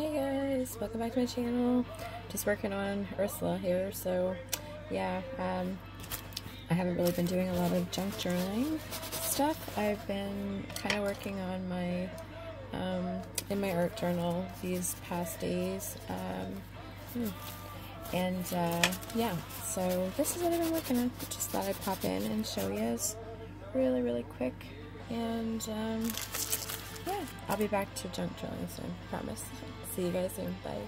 Hey guys, welcome back to my channel. Just working on Ursula here, so yeah, um, I haven't really been doing a lot of junk journaling stuff. I've been kind of working on my, um, in my art journal these past days. Um, hmm. and uh, yeah, so this is what I've been working on. Just thought I'd pop in and show you really, really quick. And um, yeah, I'll be back to junk journaling soon, promise. See you guys soon. Bye.